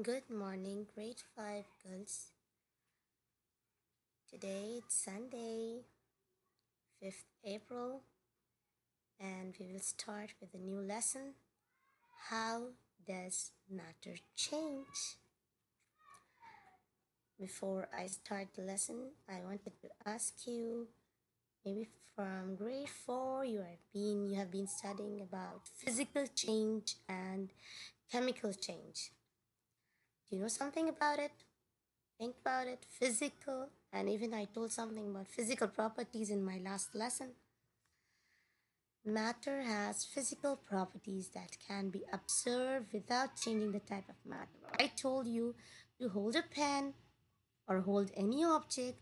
Good morning, grade 5 girls. Today it's Sunday, 5th April, and we will start with a new lesson. How does matter change? Before I start the lesson, I wanted to ask you maybe from grade 4 you have been you have been studying about physical change and chemical change you know something about it? Think about it. Physical, and even I told something about physical properties in my last lesson. Matter has physical properties that can be observed without changing the type of matter. I told you to hold a pen or hold any object,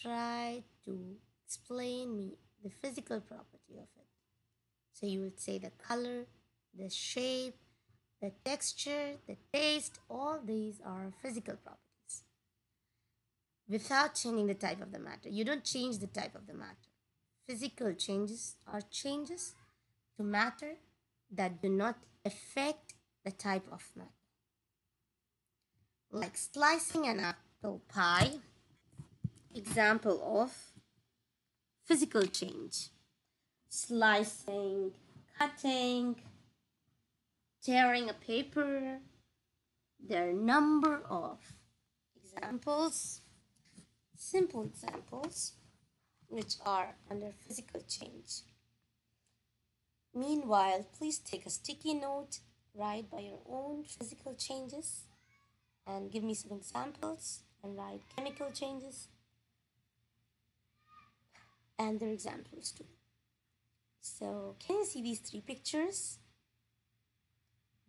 try to explain me the physical property of it. So you would say the color, the shape, the texture, the taste, all these are physical properties. Without changing the type of the matter, you don't change the type of the matter. Physical changes are changes to matter that do not affect the type of matter. Like slicing an apple pie, example of physical change. Slicing, cutting, tearing a paper. There are number of examples, simple examples, which are under physical change. Meanwhile, please take a sticky note, write by your own physical changes, and give me some examples, and write chemical changes and their examples too. So, can you see these three pictures?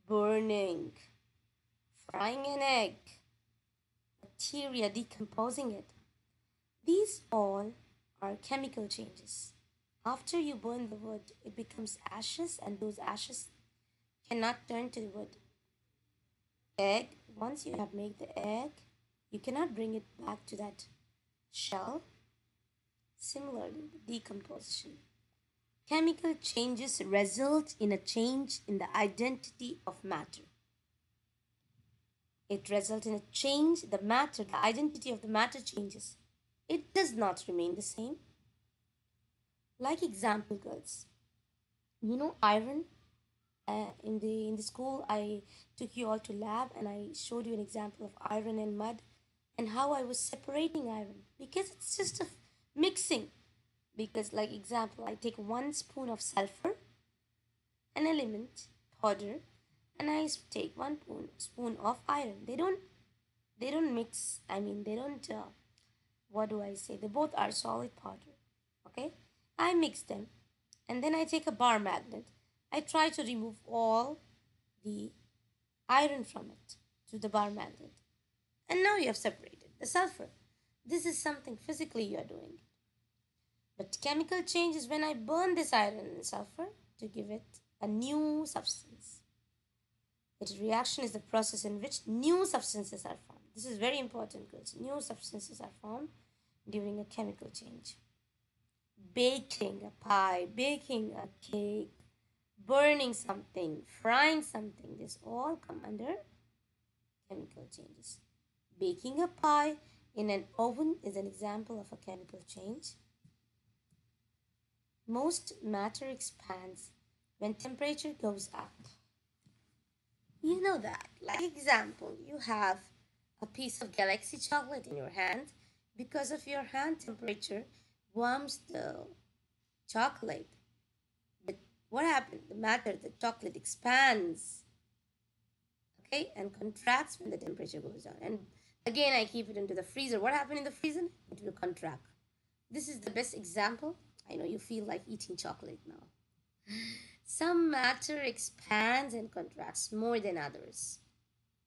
Burning, frying an egg, bacteria decomposing it. These all are chemical changes. After you burn the wood, it becomes ashes, and those ashes cannot turn to the wood. Egg, once you have made the egg, you cannot bring it back to that shell. Similarly, decomposition. Chemical changes result in a change in the identity of matter. It results in a change, the matter, the identity of the matter changes. It does not remain the same. Like example, girls, you know iron. Uh, in the in the school, I took you all to lab and I showed you an example of iron and mud, and how I was separating iron because it's just a mixing because like example I take one spoon of sulfur an element powder and I take one spoon, spoon of iron. They don't they don't mix I mean they don't uh, what do I say? They both are solid powder okay? I mix them and then I take a bar magnet. I try to remove all the iron from it to the bar magnet. And now you have separated the sulfur. This is something physically you are doing but chemical change is when I burn this iron and sulfur to give it a new substance. Its reaction is the process in which new substances are formed. This is very important, girls. New substances are formed during a chemical change. Baking a pie, baking a cake, burning something, frying something, this all come under chemical changes. Baking a pie in an oven is an example of a chemical change. Most matter expands when temperature goes up. You know that. Like example, you have a piece of galaxy chocolate in your hand. Because of your hand temperature warms the chocolate. But what happened? The matter, the chocolate expands. Okay, and contracts when the temperature goes down. And again, I keep it into the freezer. What happened in the freezer? It will contract. This is the best example I know you feel like eating chocolate now. Some matter expands and contracts more than others.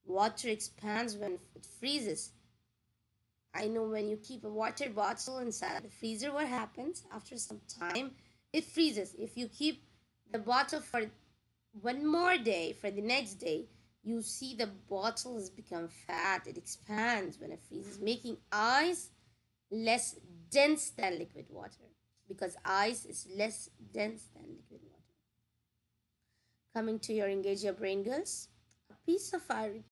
Water expands when it freezes. I know when you keep a water bottle inside the freezer, what happens? After some time, it freezes. If you keep the bottle for one more day, for the next day, you see the bottle has become fat. It expands when it freezes, making ice less dense than liquid water because ice is less dense than liquid water. Coming to your engage your brain girls, a piece of iron